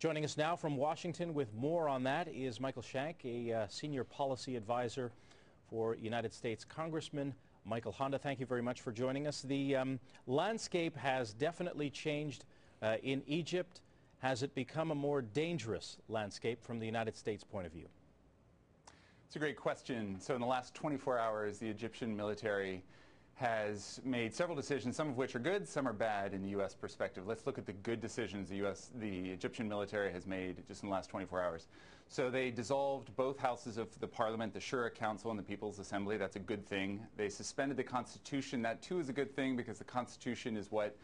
Joining us now from Washington with more on that is Michael Shank, a uh, senior policy advisor for United States Congressman Michael Honda. Thank you very much for joining us. The um, landscape has definitely changed uh, in Egypt. Has it become a more dangerous landscape from the United States point of view? It's a great question. So in the last 24 hours, the Egyptian military has made several decisions, some of which are good, some are bad in the U.S. perspective. Let's look at the good decisions the U.S. the Egyptian military has made just in the last 24 hours. So they dissolved both houses of the parliament, the Shura Council and the People's Assembly. That's a good thing. They suspended the Constitution. That too is a good thing because the Constitution is what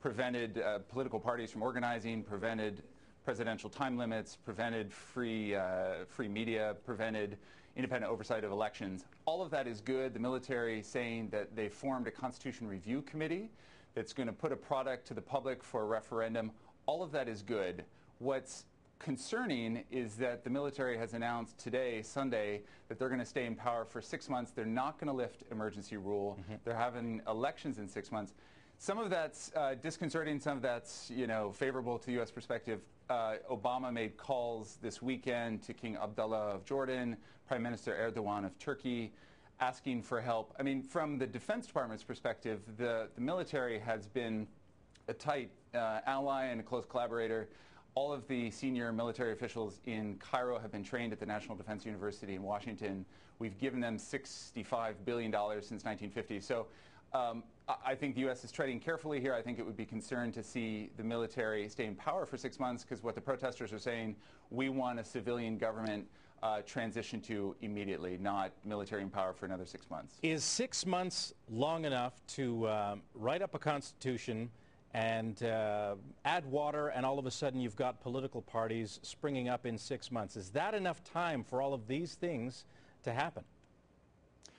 prevented uh, political parties from organizing, prevented presidential time limits, prevented free, uh, free media, prevented independent oversight of elections. All of that is good. The military saying that they formed a Constitution Review Committee that's going to put a product to the public for a referendum. All of that is good. What's concerning is that the military has announced today, Sunday, that they're going to stay in power for six months. They're not going to lift emergency rule. Mm -hmm. They're having elections in six months. Some of that's uh, disconcerting, some of that's you know favorable to U.S. perspective. Uh, Obama made calls this weekend to King Abdullah of Jordan, Prime Minister Erdogan of Turkey, asking for help. I mean, from the Defense Department's perspective, the, the military has been a tight uh, ally and a close collaborator. All of the senior military officials in Cairo have been trained at the National Defense University in Washington. We've given them $65 billion since 1950. So um, I think the U.S. is treading carefully here. I think it would be concerned to see the military stay in power for six months because what the protesters are saying, we want a civilian government uh, transition to immediately, not military in power for another six months. Is six months long enough to um, write up a constitution and uh, add water and all of a sudden you've got political parties springing up in six months? Is that enough time for all of these things to happen?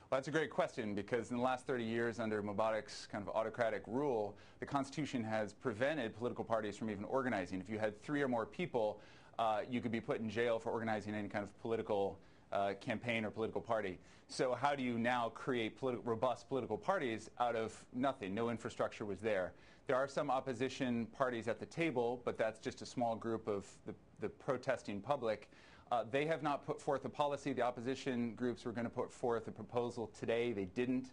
Well, that's a great question because in the last 30 years under Mubarak's kind of autocratic rule, the Constitution has prevented political parties from even organizing. If you had three or more people, uh, you could be put in jail for organizing any kind of political uh, campaign or political party. So how do you now create politi robust political parties out of nothing? No infrastructure was there. There are some opposition parties at the table, but that's just a small group of the, the protesting public. Uh, they have not put forth a policy. The opposition groups were going to put forth a proposal today. They didn't.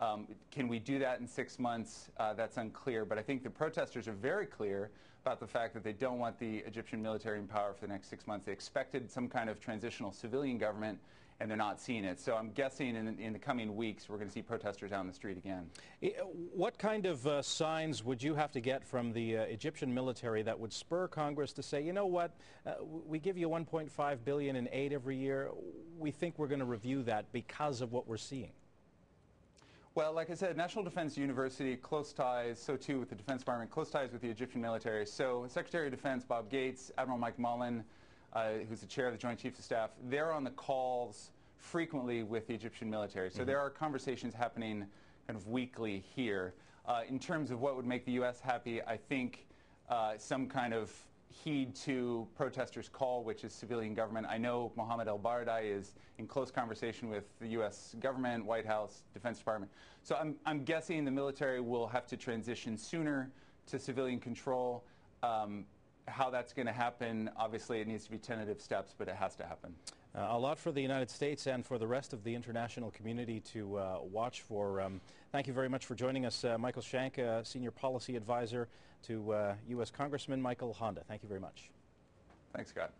Um, can we do that in six months? Uh, that's unclear. But I think the protesters are very clear about the fact that they don't want the Egyptian military in power for the next six months. They expected some kind of transitional civilian government, and they're not seeing it. So I'm guessing in, in the coming weeks we're going to see protesters out in the street again. What kind of uh, signs would you have to get from the uh, Egyptian military that would spur Congress to say, you know what, uh, we give you 1.5 billion in aid every year. We think we're going to review that because of what we're seeing. Well, like I said, National Defense University, close ties, so too with the Defense Department, close ties with the Egyptian military. So Secretary of Defense Bob Gates, Admiral Mike Mullen, uh, who's the chair of the Joint Chiefs of Staff, they're on the calls frequently with the Egyptian military. So mm -hmm. there are conversations happening kind of weekly here. Uh, in terms of what would make the U.S. happy, I think uh, some kind of heed to protesters' call, which is civilian government. I know Mohammed El Baradei is in close conversation with the U.S. government, White House, Defense Department. So I'm, I'm guessing the military will have to transition sooner to civilian control. Um, how that's going to happen, obviously it needs to be tentative steps, but it has to happen. Uh, a lot for the United States and for the rest of the international community to uh, watch for. Um, thank you very much for joining us, uh, Michael Shank, uh, Senior Policy Advisor to U.S. Uh, Congressman Michael Honda. Thank you very much. Thanks, Scott.